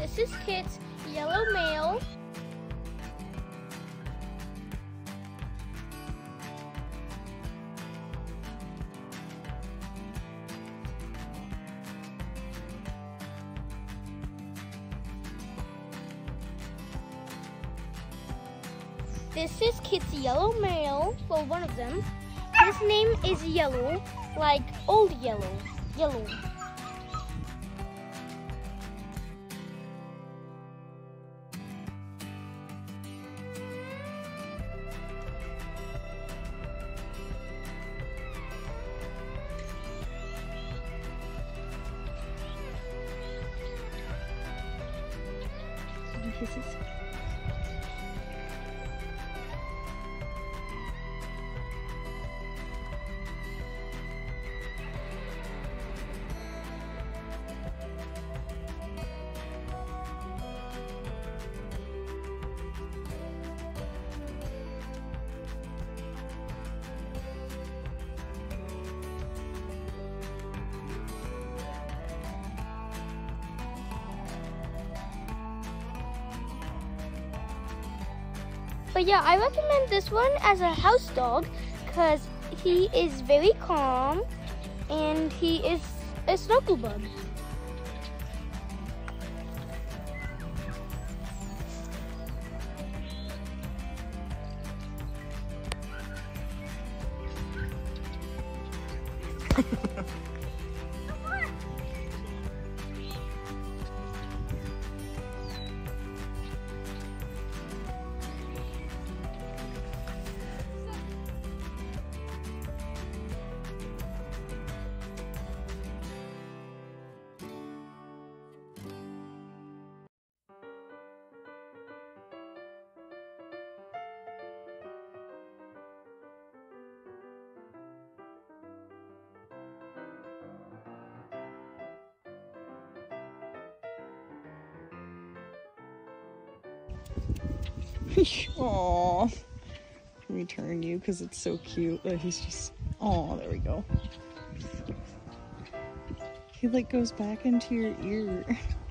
This is Kitt's yellow male. This is Kitt's yellow male, well one of them. His name is Yeller, like Old Yeller, Yeller. Kisses. But yeah, I recommend this one as a house dog because he is very calm and he is a snuggle bug. Aww. Return you because it's so cute that he's just. Oh, there we go. He like goes back into your ear.